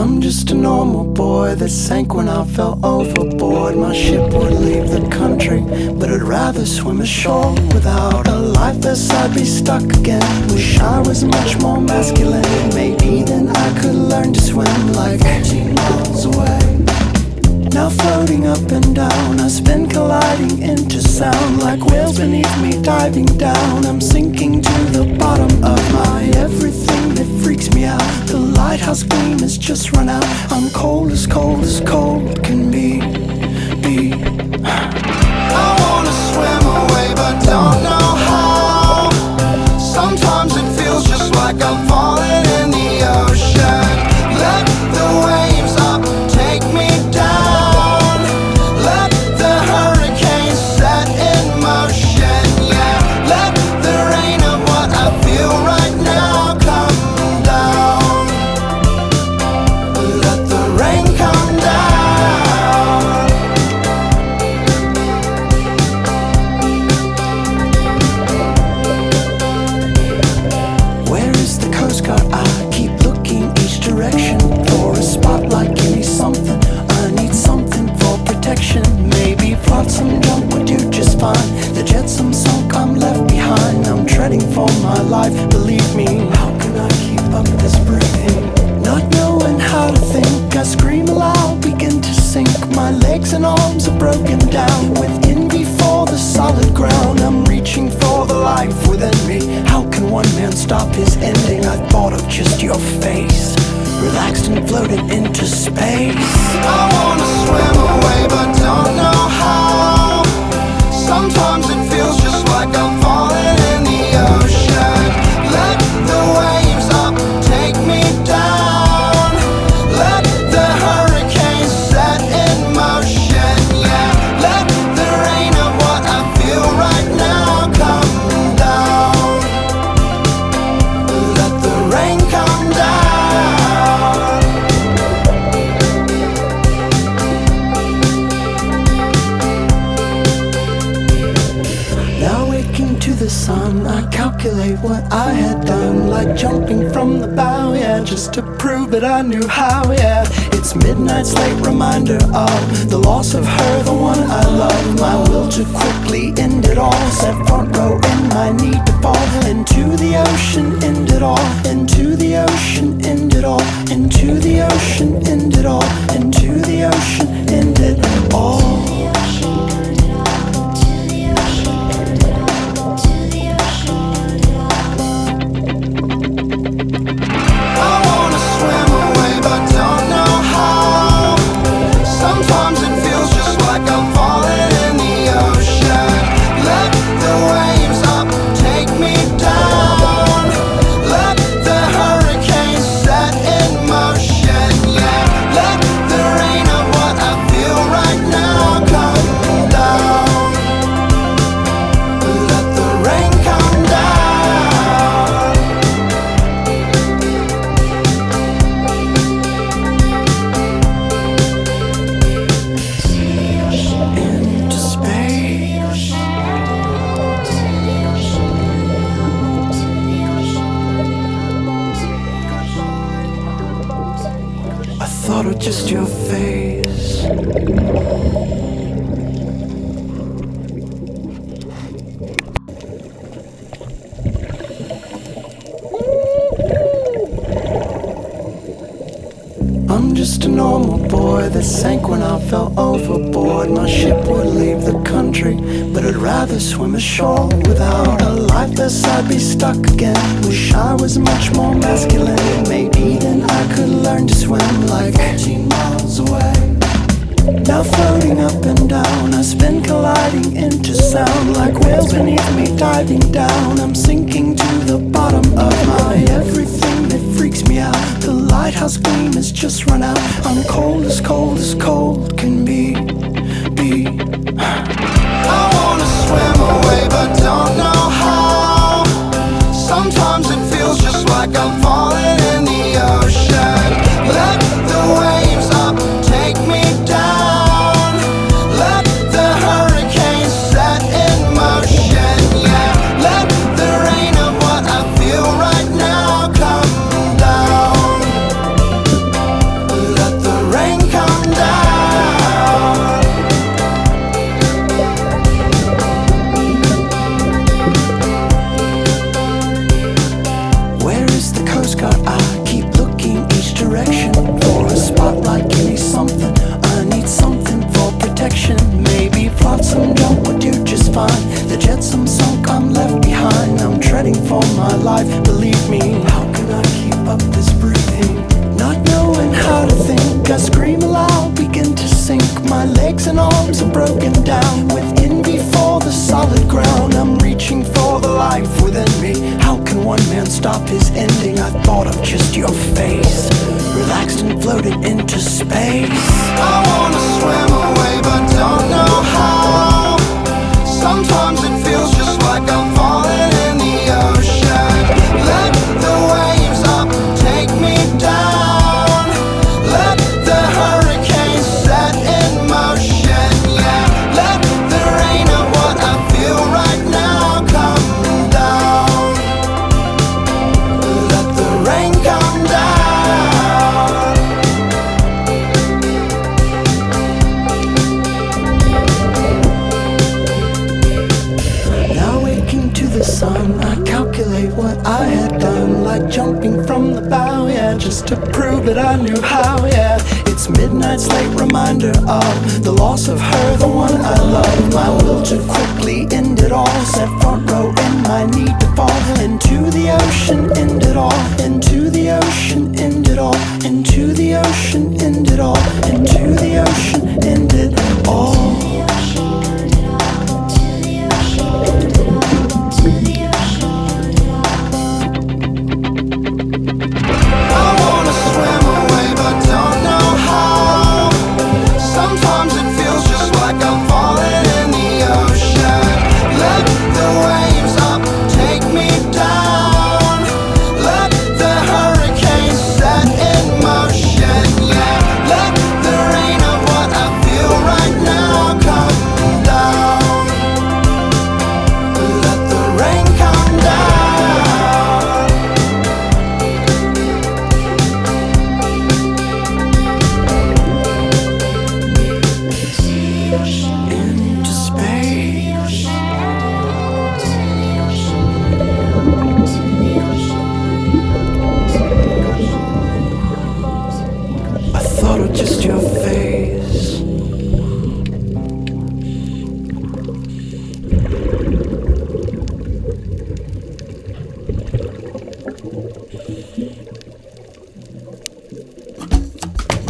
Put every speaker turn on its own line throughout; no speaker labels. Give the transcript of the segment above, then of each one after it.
I'm just a normal boy that sank when I fell overboard. My ship would leave the country, but I'd rather swim ashore. Without a life vest, I'd be stuck again. Wish I was much more masculine. Maybe then I could learn to swim like 14 miles away. Now floating up and down, I spin colliding into sound like whales beneath me diving down. I'm sinking to the bottom of my everything freaks me out. The lighthouse gleam has just run out. I'm cold as cold as cold The jetsam sunk, I'm left behind. I'm treading for my life. Believe me, how can I keep up this breathing? Not knowing how to think, I scream aloud, begin to sink. My legs and arms are broken down with envy for the solid ground. I'm reaching for the life within me. How can one man stop his ending? I thought of just your face, relaxed and floating into space. I wanna swim away, but don't know what I had done, like jumping from the bow, yeah, just to prove that I knew how, yeah. It's midnight's late reminder of the loss of her, the one I love. My will to quickly end it all, set front row in my need to fall into the ocean, end it all, into the ocean, end it all, into the ocean, end it all, into the ocean, end it all. Just your face. I'm just a normal boy that sank when I fell overboard. My ship would leave the country, but I'd rather swim ashore. Without a life vest, I'd be stuck again. Wish I was much more masculine. Maybe then I could learn to swim like 14 miles away. Now floating up and down, I spin colliding into sound like whales beneath me diving down. I'm sinking just run out. I'm cold as cold as cold can be. Be. I wanna swim away, but don't know how. Sometimes it feels just like I'm falling stop his ending? I thought of just your face, relaxed and floated into space. Jumping from the bow, yeah, just to prove that I knew how, yeah. It's midnight's late reminder of the loss of her, the one I love. My will to quickly end it all, set front row in my need to fall into the ocean, end it all, into the ocean, end it all, into the ocean, end it all, into the ocean, end it all.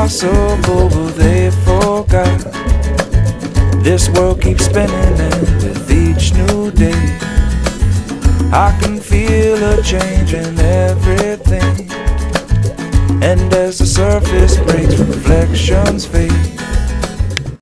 impossible? They forgot? This world keeps spinning, and with each new day, I can feel a change in everything. And as the surface breaks, reflections fade.